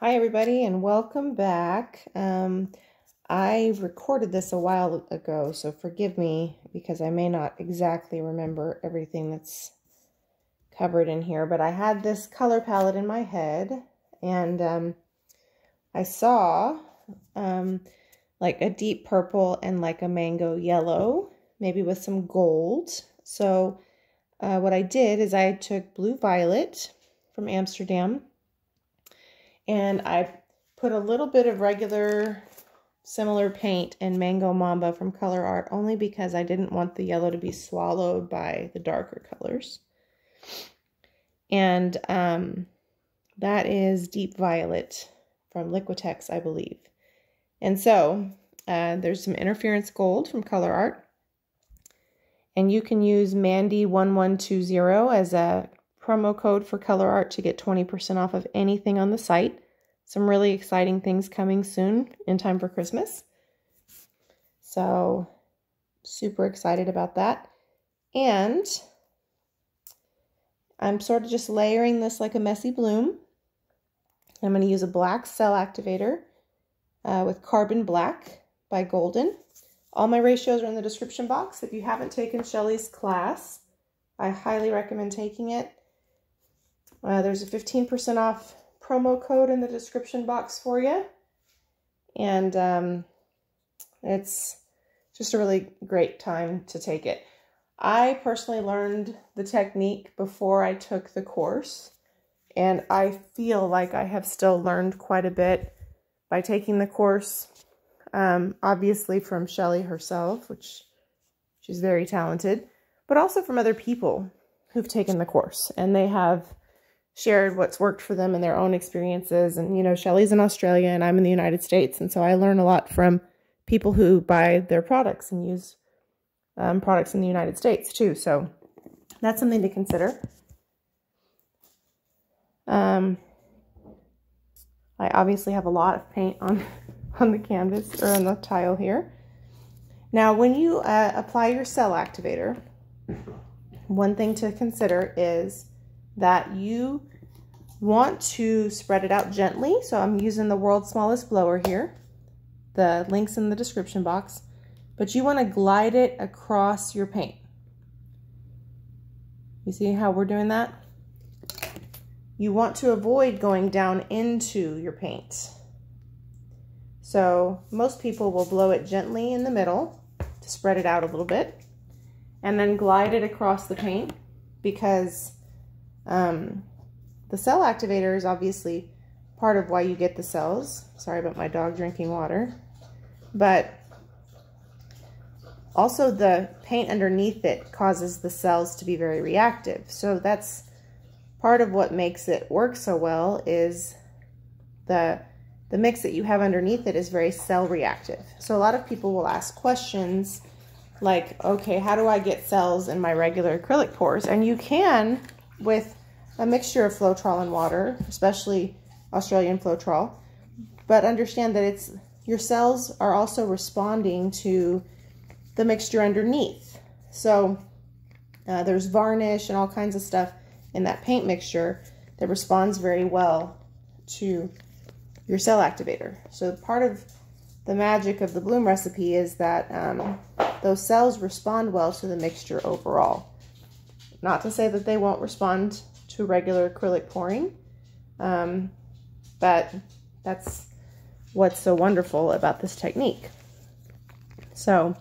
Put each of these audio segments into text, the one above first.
Hi everybody and welcome back. Um, I recorded this a while ago, so forgive me because I may not exactly remember everything that's covered in here, but I had this color palette in my head and um, I saw um, like a deep purple and like a mango yellow, maybe with some gold. So uh, what I did is I took blue violet from Amsterdam and I put a little bit of regular similar paint in Mango Mamba from Colourarte only because I didn't want the yellow to be swallowed by the darker colors. And um, that is Deep Violet from Liquitex, I believe. And so uh, there's some Interference Gold from Colourarte. And you can use Mandy1120 as a promo code for Colourarte to get 20% off of anything on the site. Some really exciting things coming soon in time for Christmas. So, super excited about that. And I'm sort of just layering this like a messy bloom. I'm going to use a black cell activator uh, with Carbon Black by Golden. All my ratios are in the description box. If you haven't taken Shelee's class, I highly recommend taking it. Uh, there's a 15% off promo code in the description box for you. And um, it's just a really great time to take it. I personally learned the technique before I took the course, and I feel like I have still learned quite a bit by taking the course. Um, obviously from Shelee herself, which she's very talented, but also from other people who've taken the course and they have shared what's worked for them and their own experiences. And, you know, Shelee's in Australia and I'm in the United States. And so I learn a lot from people who buy their products and use um, products in the United States too. So that's something to consider. Um, I obviously have a lot of paint on, on the canvas or on the tile here. Now, when you uh, apply your cell activator, one thing to consider is that you want to spread it out gently. So I'm using the world's smallest blower here. The link's in the description box. But you want to glide it across your paint. You see how we're doing that? You want to avoid going down into your paint. So most people will blow it gently in the middle to spread it out a little bit and then glide it across the paint because um, the cell activator is obviously part of why you get the cells. Sorry about my dog drinking water. But also the paint underneath it causes the cells to be very reactive. So that's part of what makes it work so well is the the mix that you have underneath it is very cell reactive. So a lot of people will ask questions like, okay, how do I get cells in my regular acrylic pours? And you can with a mixture of Floetrol and water, especially Australian Floetrol. But understand that it's your cells are also responding to the mixture underneath. So uh, there's varnish and all kinds of stuff in that paint mixture that responds very well to your cell activator. So part of the magic of the bloom recipe is that um, those cells respond well to the mixture overall. Not to say that they won't respond to regular acrylic pouring. Um, but that's what's so wonderful about this technique. So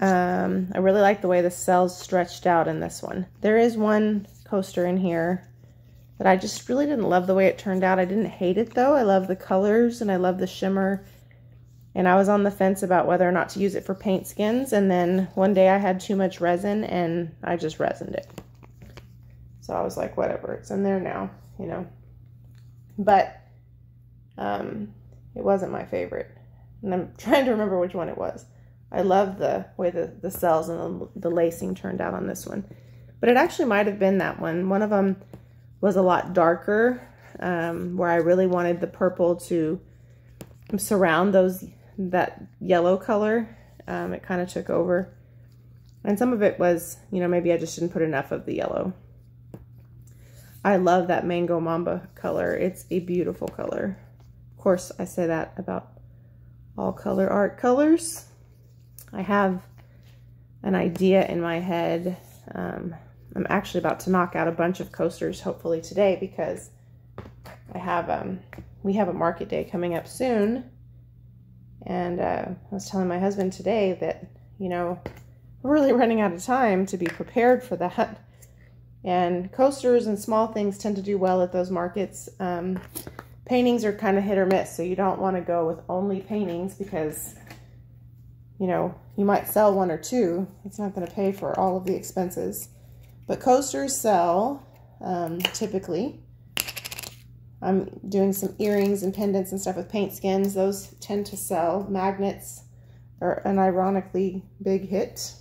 um, I really like the way the cells stretched out in this one. There is one coaster in here that I just really didn't love the way it turned out. I didn't hate it though. I love the colors and I love the shimmer. And I was on the fence about whether or not to use it for paint skins. And then one day I had too much resin and I just resined it. So I was like, whatever, it's in there now, you know. But um, it wasn't my favorite. And I'm trying to remember which one it was. I love the way the, the cells and the, the lacing turned out on this one. But it actually might have been that one. One of them was a lot darker, um, where I really wanted the purple to surround those that yellow color. Um, it kind of took over. And some of it was, you know, maybe I just didn't put enough of the yellow. I love that Mango Mamba color. It's a beautiful color. Of course, I say that about all Colourarte colors. I have an idea in my head. Um, I'm actually about to knock out a bunch of coasters hopefully today because I have um we have a market day coming up soon and uh, I was telling my husband today that you know we're really running out of time to be prepared for that. And coasters and small things tend to do well at those markets. Um, paintings are kind of hit or miss so you don't want to go with only paintings because you know you might sell one or two. It's not going to pay for all of the expenses. But coasters sell um, typically. I'm doing some earrings and pendants and stuff with paint skins. Those tend to sell. Magnets are an ironically big hit.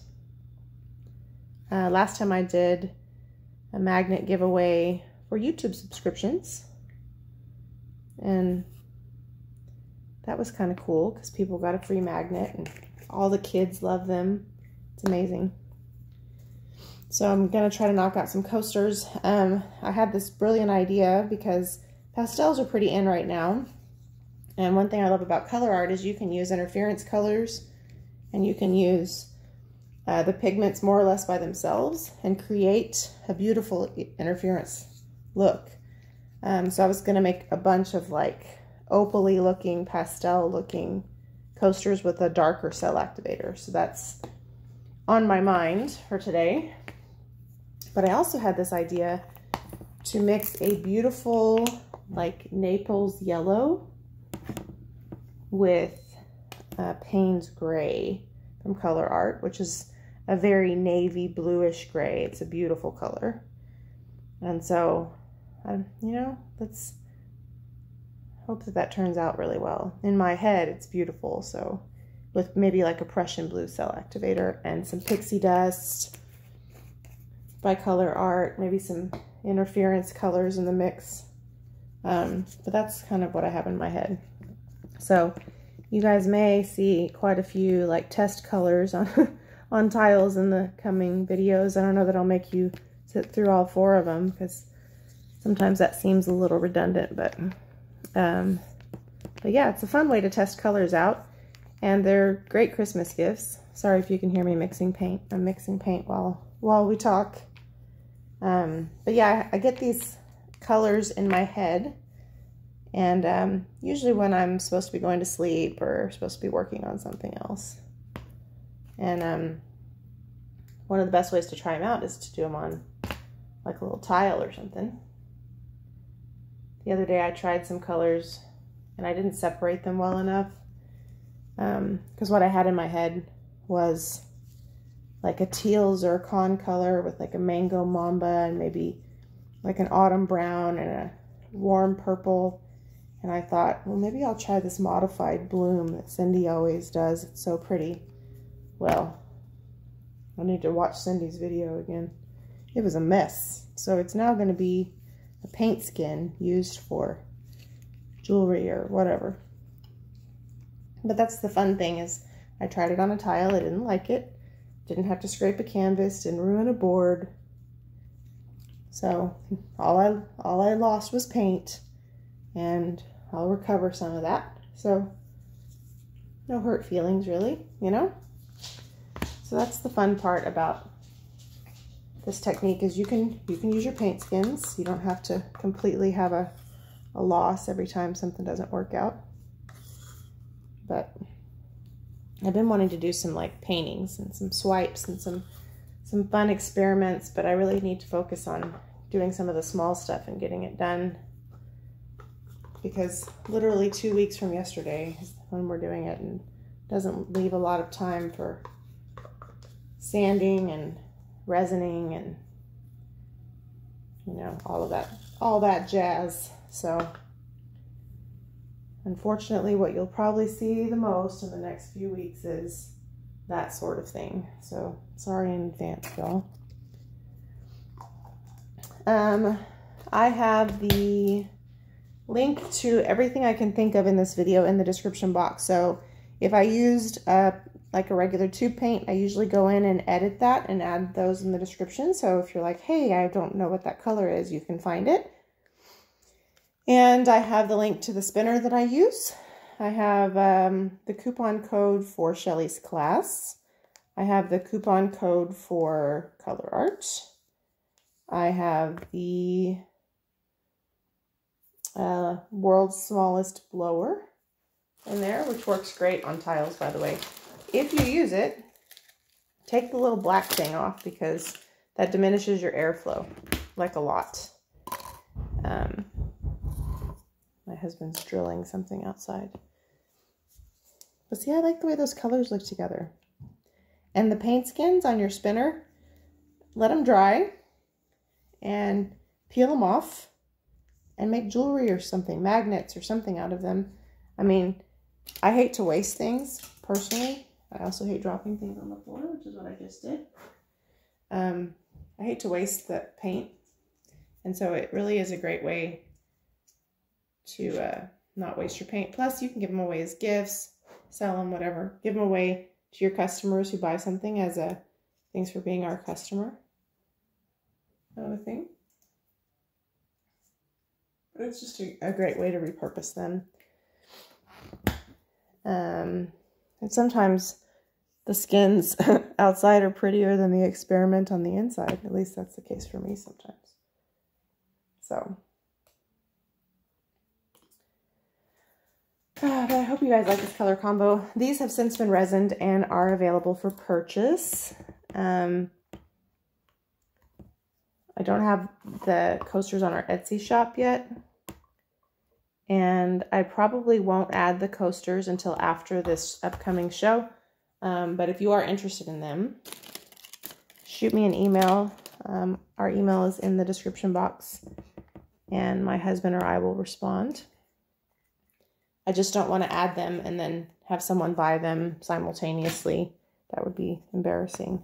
Uh, last time I did a magnet giveaway for YouTube subscriptions. And that was kind of cool because people got a free magnet and all the kids love them. It's amazing. So I'm going to try to knock out some coasters. Um, I had this brilliant idea because pastels are pretty in right now. And one thing I love about Colourarte is you can use interference colors and you can use uh, the pigments more or less by themselves and create a beautiful interference look. Um, so I was going to make a bunch of like opaly looking, pastel looking coasters with a darker cell activator. So that's on my mind for today. But I also had this idea to mix a beautiful like Naples yellow with uh, Payne's gray from Colourarte, which is a very navy bluish gray. It's a beautiful color. And so, um, you know, let's hope that that turns out really well. In my head, it's beautiful. So with maybe like a Prussian blue cell activator and some pixie dust by Colourarte, maybe some interference colors in the mix. Um, but that's kind of what I have in my head. So you guys may see quite a few like test colors on, on tiles in the coming videos. I don't know that I'll make you sit through all four of them because sometimes that seems a little redundant, but, um, but yeah, it's a fun way to test colors out and they're great Christmas gifts. Sorry if you can hear me mixing paint. I'm mixing paint while while we talk. Um, but yeah, I get these colors in my head. And um, usually when I'm supposed to be going to sleep or supposed to be working on something else. And um, one of the best ways to try them out is to do them on like a little tile or something. The other day I tried some colors and I didn't separate them well enough because um, what I had in my head was like a teal zircon color with like a mango mamba and maybe like an autumn brown and a warm purple. And I thought, well, maybe I'll try this modified bloom that Cindy always does. It's so pretty. Well, I need to watch Cindy's video again. It was a mess. So it's now going to be a paint skin used for jewelry or whatever. But that's the fun thing is I tried it on a tile. I didn't like it. Didn't have to scrape a canvas, didn't ruin a board. So all I all I lost was paint and I'll recover some of that. So no hurt feelings really, you know? So that's the fun part about this technique is you can you can use your paint skins. You don't have to completely have a, a loss every time something doesn't work out. But I've been wanting to do some like paintings and some swipes and some some fun experiments, but I really need to focus on doing some of the small stuff and getting it done because literally two weeks from yesterday is when we're doing it and doesn't leave a lot of time for sanding and resining and you know all of that all that jazz so Unfortunately, what you'll probably see the most in the next few weeks is that sort of thing. So sorry in advance, y'all. Um, I have the link to everything I can think of in this video in the description box. So if I used uh, like a regular tube paint, I usually go in and edit that and add those in the description. So if you're like, hey, I don't know what that color is, you can find it. And I have the link to the spinner that I use. I have um, the coupon code for Shelee's class. I have the coupon code for Colourarte. I have the uh, world's smallest blower in there, which works great on tiles, by the way. If you use it, take the little black thing off because that diminishes your airflow, like a lot. Um, my husband's drilling something outside. But see, I like the way those colors look together. And the paint skins on your spinner, let them dry and peel them off and make jewelry or something, magnets or something out of them. I mean, I hate to waste things personally. I also hate dropping things on the floor, which is what I just did. Um, I hate to waste the paint. And so it really is a great way to uh, not waste your paint. Plus, you can give them away as gifts, sell them, whatever. Give them away to your customers who buy something as a thanks for being our customer. Another thing. But it's just a, a great way to repurpose them. Um, and sometimes the skins outside are prettier than the experiment on the inside. At least that's the case for me sometimes. So. But I hope you guys like this color combo. These have since been resined and are available for purchase. Um, I don't have the coasters on our Etsy shop yet. And I probably won't add the coasters until after this upcoming show. Um, but if you are interested in them, shoot me an email. Um, our email is in the description box. And my husband or I will respond. I just don't want to add them and then have someone buy them simultaneously. That would be embarrassing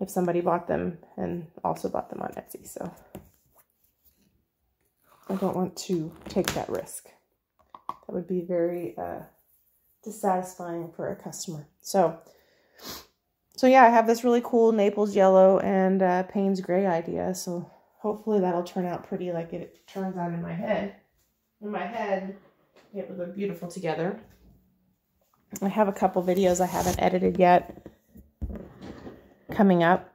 if somebody bought them and also bought them on Etsy. So I don't want to take that risk. That would be very uh, dissatisfying for a customer. So, so yeah, I have this really cool Naples yellow and uh, Payne's gray idea. So hopefully that'll turn out pretty like it turns out in my head. In my head, it would look beautiful together. I have a couple videos I haven't edited yet coming up.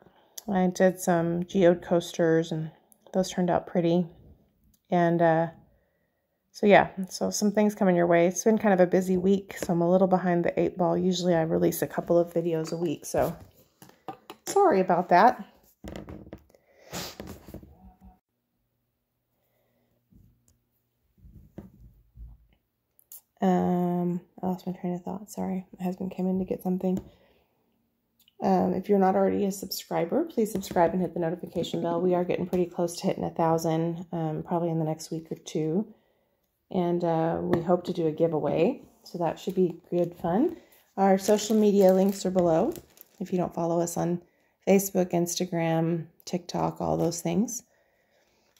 I did some geode coasters and those turned out pretty. And uh, so, yeah, so some things coming your way. It's been kind of a busy week, so I'm a little behind the eight ball. Usually I release a couple of videos a week, so sorry about that. Um, I lost my train of thought. Sorry. My husband came in to get something. Um, if you're not already a subscriber, please subscribe and hit the notification bell. We are getting pretty close to hitting a thousand, um, probably in the next week or two. And uh, we hope to do a giveaway, so that should be good fun. Our social media links are below if you don't follow us on Facebook, Instagram, TikTok, all those things.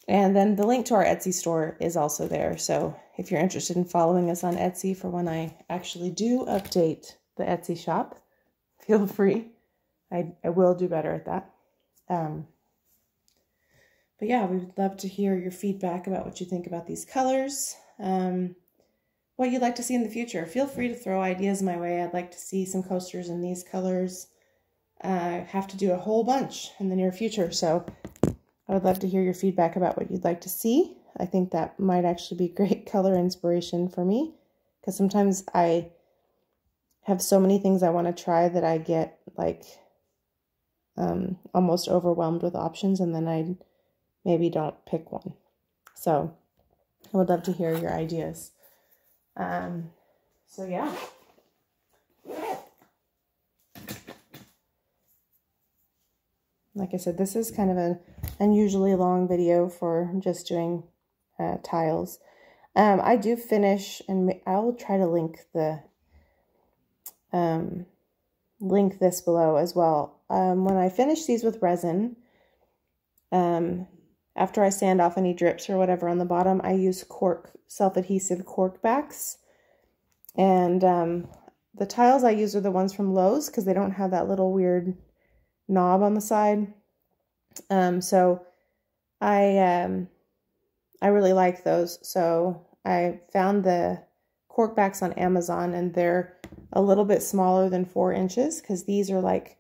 And then the link to our Etsy store is also there. So if you're interested in following us on Etsy for when I actually do update the Etsy shop, feel free. I, I will do better at that. Um, but yeah, we would love to hear your feedback about what you think about these colors. Um, what you'd like to see in the future. Feel free to throw ideas my way. I'd like to see some coasters in these colors. Uh, I have to do a whole bunch in the near future, so I would love to hear your feedback about what you'd like to see. I think that might actually be great color inspiration for me because sometimes I have so many things I want to try that I get like um, almost overwhelmed with options and then I maybe don't pick one. So I would love to hear your ideas. Um, so yeah. Like I said, this is kind of an unusually long video for just doing uh, tiles. Um, I do finish, and I'll try to link the um, link this below as well. Um, when I finish these with resin, um, after I sand off any drips or whatever on the bottom, I use cork, self-adhesive cork backs. And um, the tiles I use are the ones from Lowe's because they don't have that little weird knob on the side. Um, so I um, I really like those. So I found the cork backs on Amazon and they're a little bit smaller than four inches because these are like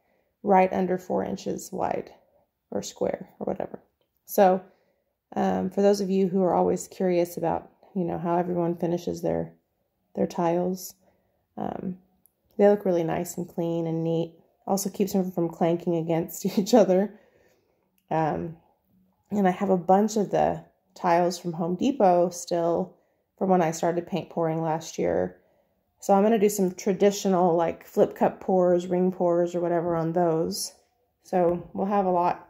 right under four inches wide or square or whatever. So um, for those of you who are always curious about, you know, how everyone finishes their their tiles, um, they look really nice and clean and neat. Also keeps them from clanking against each other. Um, and I have a bunch of the tiles from Home Depot still from when I started paint pouring last year. So I'm going to do some traditional like flip cup pours, ring pours, or whatever on those. So we'll have a lot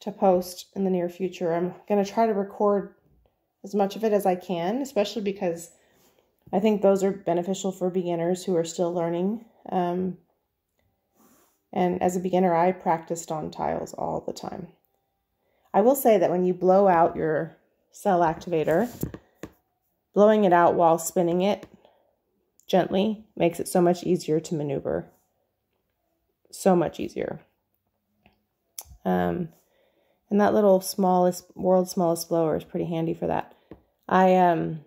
to post in the near future. I'm going to try to record as much of it as I can, especially because I think those are beneficial for beginners who are still learning. Um, and as a beginner, I practiced on tiles all the time. I will say that when you blow out your cell activator, blowing it out while spinning it gently makes it so much easier to maneuver. So much easier. Um, and that little smallest, world's smallest blower is pretty handy for that. I um,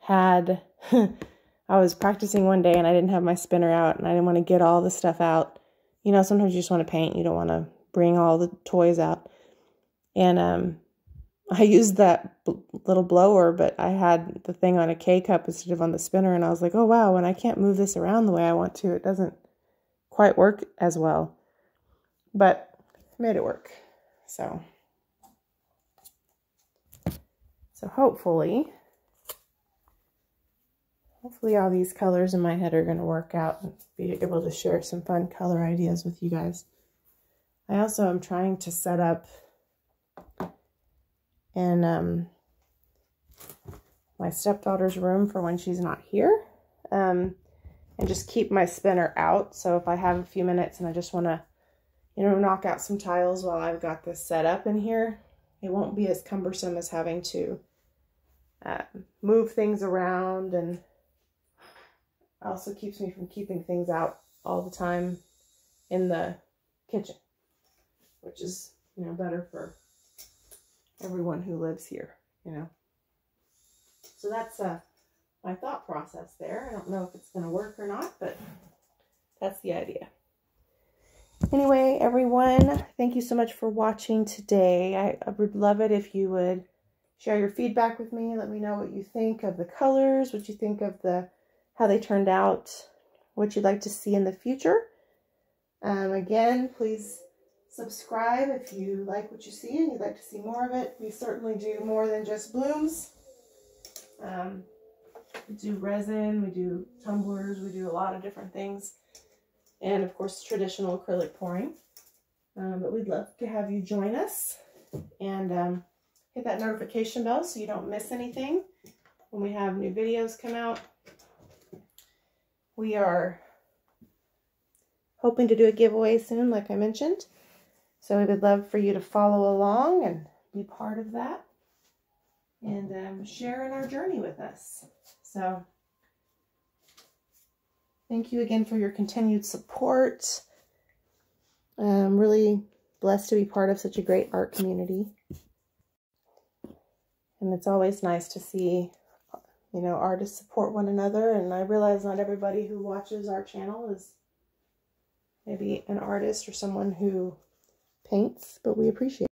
had, I was practicing one day and I didn't have my spinner out and I didn't want to get all the stuff out. You know, sometimes you just want to paint. You don't want to bring all the toys out. And um, I used that little blower, but I had the thing on a K cup instead of on the spinner. And I was like, oh, wow, when I can't move this around the way I want to, it doesn't quite work as well. But made it work. So, so hopefully, hopefully all these colors in my head are going to work out and be able to share some fun color ideas with you guys. I also am trying to set up in um, my stepdaughter's room for when she's not here. Um, and just keep my spinner out. So if I have a few minutes and I just want to, you know, knock out some tiles while I've got this set up in here, it won't be as cumbersome as having to uh, move things around and also keeps me from keeping things out all the time in the kitchen, which is, you know, better for everyone who lives here, you know. So that's uh, my thought process there. I don't know if it's going to work or not, but that's the idea. Anyway, everyone, thank you so much for watching today. I, I would love it if you would share your feedback with me. Let me know what you think of the colors, what you think of the how they turned out, what you'd like to see in the future. Um, again, please subscribe if you like what you see and you'd like to see more of it. We certainly do more than just blooms. Um, we do resin, we do tumblers, we do a lot of different things. And of course, traditional acrylic pouring. Um, but we'd love to have you join us and um, hit that notification bell so you don't miss anything when we have new videos come out. We are hoping to do a giveaway soon, like I mentioned. So we would love for you to follow along and be part of that and um, share in our journey with us. So thank you again for your continued support. I'm really blessed to be part of such a great art community. And it's always nice to see, you know, artists support one another. And I realize not everybody who watches our channel is maybe an artist or someone who paints, but we appreciate